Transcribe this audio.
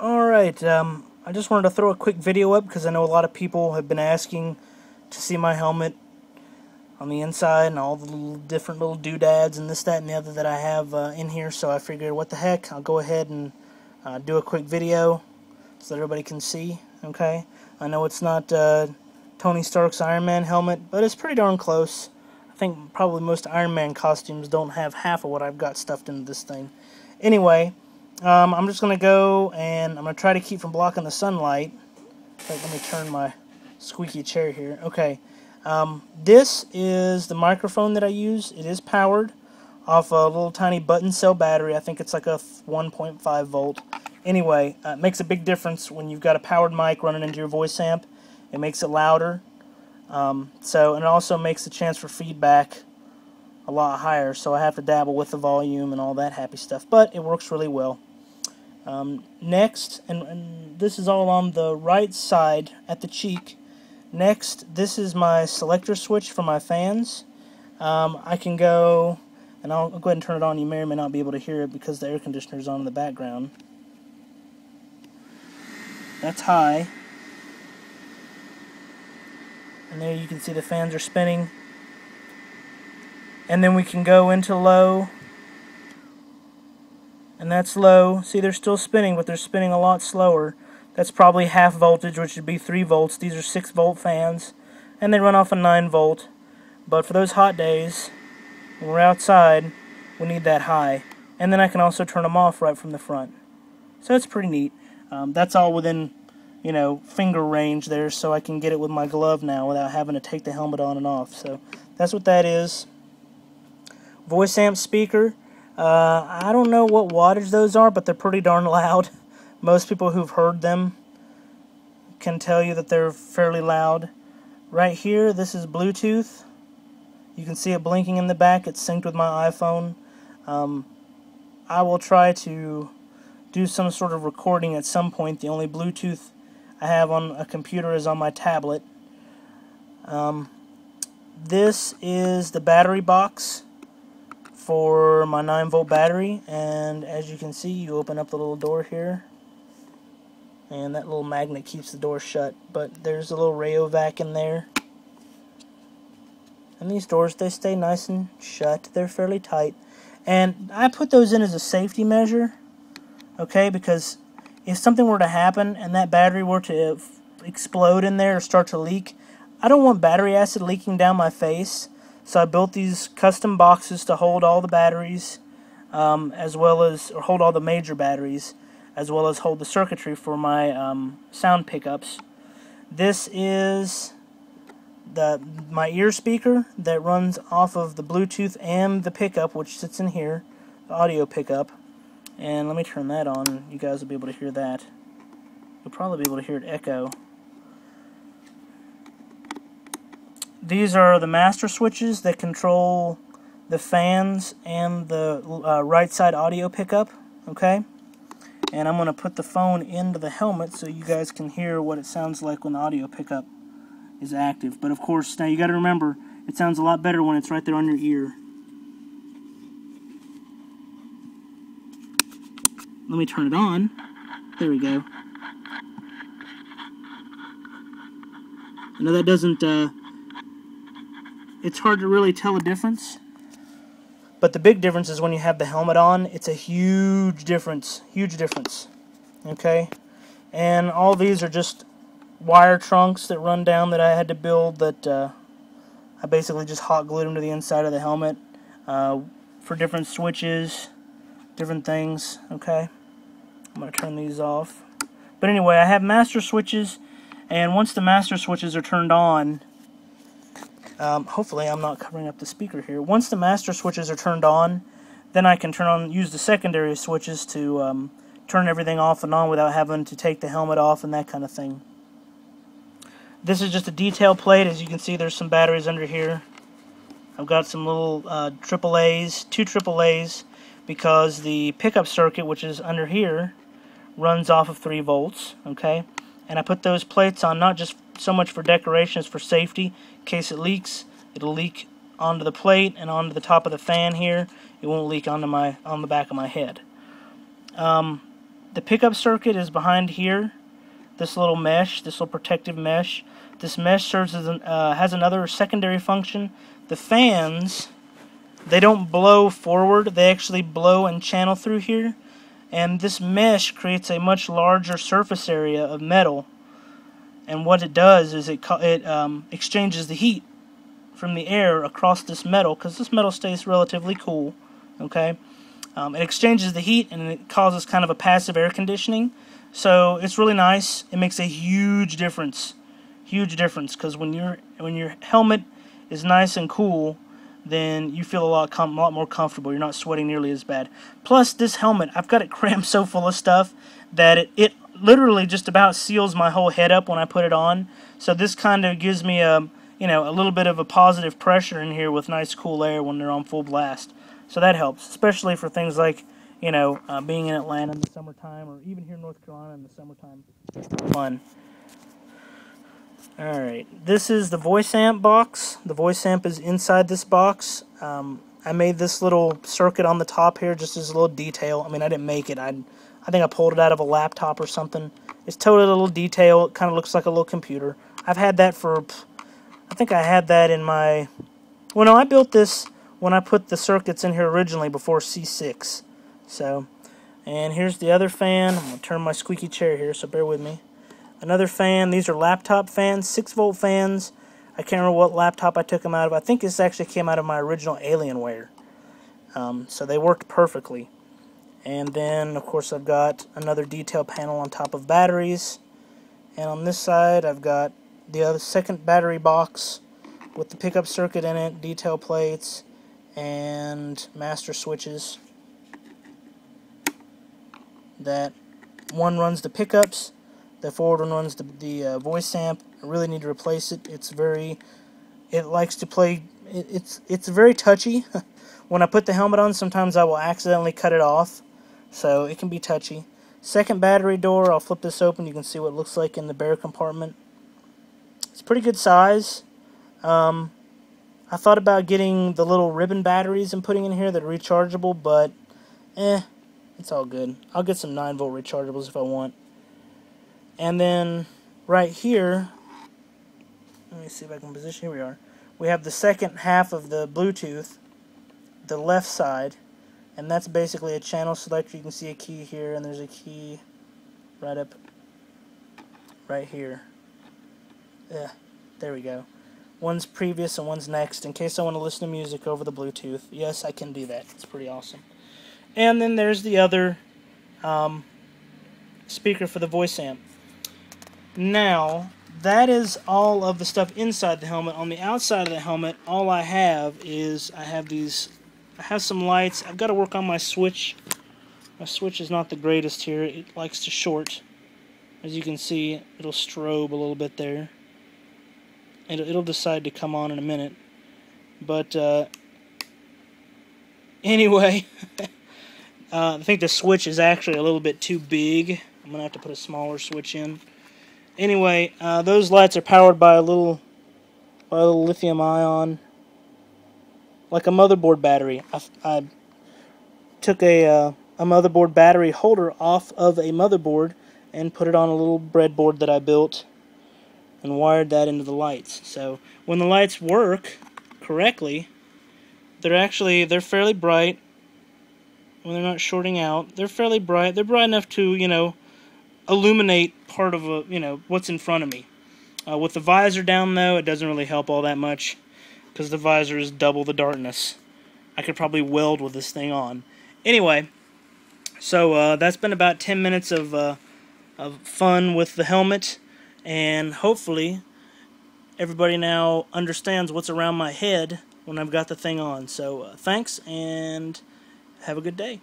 Alright, um, I just wanted to throw a quick video up because I know a lot of people have been asking to see my helmet on the inside and all the little different little doodads and this, that, and the other that I have uh, in here. So I figured, what the heck, I'll go ahead and uh, do a quick video so that everybody can see, okay? I know it's not uh, Tony Stark's Iron Man helmet, but it's pretty darn close. I think probably most Iron Man costumes don't have half of what I've got stuffed into this thing. Anyway, um, I'm just going to go and I'm going to try to keep from blocking the sunlight. let me turn my squeaky chair here. Okay. Um, this is the microphone that I use. It is powered off a little tiny button cell battery. I think it's like a 1.5 volt. Anyway, uh, it makes a big difference when you've got a powered mic running into your voice amp. It makes it louder. Um, so, and it also makes the chance for feedback a lot higher, so I have to dabble with the volume and all that happy stuff, but it works really well. Um, next, and, and, this is all on the right side at the cheek. Next, this is my selector switch for my fans. Um, I can go, and I'll, I'll go ahead and turn it on. You may or may not be able to hear it because the air conditioner is on in the background. That's high. And there you can see the fans are spinning and then we can go into low. And that's low. See they're still spinning but they're spinning a lot slower. That's probably half voltage which would be 3 volts. These are 6 volt fans and they run off a 9 volt. But for those hot days when we're outside we need that high. And then I can also turn them off right from the front. So it's pretty neat. Um, that's all within you know finger range there so I can get it with my glove now without having to take the helmet on and off. So that's what that is voice amp speaker. Uh, I don't know what wattage those are, but they're pretty darn loud. Most people who've heard them can tell you that they're fairly loud. Right here, this is Bluetooth. You can see it blinking in the back. It's synced with my iPhone. Um, I will try to do some sort of recording at some point. The only Bluetooth I have on a computer is on my tablet. Um, this is the battery box for my 9 volt battery and as you can see you open up the little door here and that little magnet keeps the door shut but there's a little Rayovac in there. And these doors they stay nice and shut they're fairly tight. And I put those in as a safety measure okay because if something were to happen and that battery were to explode in there or start to leak I don't want battery acid leaking down my face so I built these custom boxes to hold all the batteries, um, as well as, or hold all the major batteries, as well as hold the circuitry for my um, sound pickups. This is the my ear speaker that runs off of the Bluetooth and the pickup, which sits in here, the audio pickup. And let me turn that on. You guys will be able to hear that. You'll probably be able to hear it echo. These are the master switches that control the fans and the uh, right side audio pickup, okay? And I'm going to put the phone into the helmet so you guys can hear what it sounds like when the audio pickup is active. But of course, now you got to remember, it sounds a lot better when it's right there on your ear. Let me turn it on. There we go. I know that doesn't uh, it's hard to really tell a difference. But the big difference is when you have the helmet on, it's a huge difference. Huge difference. Okay? And all these are just wire trunks that run down that I had to build that uh, I basically just hot glued them to the inside of the helmet uh, for different switches, different things. Okay? I'm going to turn these off. But anyway, I have master switches, and once the master switches are turned on, um, hopefully I'm not covering up the speaker here. Once the master switches are turned on, then I can turn on use the secondary switches to um, turn everything off and on without having to take the helmet off and that kind of thing. This is just a detail plate. As you can see, there's some batteries under here. I've got some little uh, AAAs, two AAAs, because the pickup circuit, which is under here, runs off of 3 volts, okay? And I put those plates on not just so much for decoration as for safety. In case it leaks, it'll leak onto the plate and onto the top of the fan here. It won't leak onto my on the back of my head. Um, the pickup circuit is behind here. This little mesh, this little protective mesh. This mesh serves as an, uh, has another secondary function. The fans, they don't blow forward. They actually blow and channel through here. And this mesh creates a much larger surface area of metal. And what it does is it, it um, exchanges the heat from the air across this metal because this metal stays relatively cool. Okay, um, it exchanges the heat and it causes kind of a passive air conditioning. So it's really nice. It makes a huge difference, huge difference because when your when your helmet is nice and cool, then you feel a lot com- lot more comfortable. You're not sweating nearly as bad. Plus, this helmet, I've got it crammed so full of stuff that it, it literally just about seals my whole head up when I put it on. So this kind of gives me a you know a little bit of a positive pressure in here with nice cool air when they're on full blast. So that helps, especially for things like you know uh, being in Atlanta in the summertime or even here in North Carolina in the summertime. Fun. Alright, this is the voice amp box. The voice amp is inside this box. Um, I made this little circuit on the top here just as a little detail. I mean, I didn't make it. I, I think I pulled it out of a laptop or something. It's totally a little detail. It kind of looks like a little computer. I've had that for, I think I had that in my, well, no, I built this when I put the circuits in here originally before C6. So, and here's the other fan. I'm going to turn my squeaky chair here, so bear with me. Another fan. These are laptop fans, 6 volt fans. I can't remember what laptop I took them out of. I think this actually came out of my original Alienware. Um, so they worked perfectly. And then, of course, I've got another detail panel on top of batteries. And on this side, I've got the other second battery box with the pickup circuit in it, detail plates, and master switches. That one runs the pickups the forward one runs the, the uh, voice amp. I really need to replace it. It's very, it likes to play, it, it's, it's very touchy. when I put the helmet on, sometimes I will accidentally cut it off. So it can be touchy. Second battery door, I'll flip this open. You can see what it looks like in the bare compartment. It's pretty good size. Um, I thought about getting the little ribbon batteries and putting in here that are rechargeable, but eh, it's all good. I'll get some 9 volt rechargeables if I want. And then right here, let me see if I can position, here we are. We have the second half of the Bluetooth, the left side, and that's basically a channel selector. You can see a key here, and there's a key right up, right here. Yeah, there we go. One's previous and one's next, in case I want to listen to music over the Bluetooth. Yes, I can do that. It's pretty awesome. And then there's the other um, speaker for the voice amp. Now, that is all of the stuff inside the helmet. On the outside of the helmet, all I have is I have these, I have some lights. I've got to work on my switch. My switch is not the greatest here. It likes to short. As you can see, it'll strobe a little bit there. And it'll decide to come on in a minute. But, uh, anyway, uh, I think the switch is actually a little bit too big. I'm going to have to put a smaller switch in. Anyway, uh, those lights are powered by a little, by a little lithium ion, like a motherboard battery. I, I took a, uh, a motherboard battery holder off of a motherboard and put it on a little breadboard that I built and wired that into the lights. So when the lights work correctly, they're actually they're fairly bright when they're not shorting out. They're fairly bright. They're bright enough to, you know, illuminate part of a, you know what's in front of me. Uh, with the visor down though, it doesn't really help all that much because the visor is double the darkness. I could probably weld with this thing on. Anyway, so uh, that's been about 10 minutes of, uh, of fun with the helmet, and hopefully everybody now understands what's around my head when I've got the thing on. So uh, thanks, and have a good day.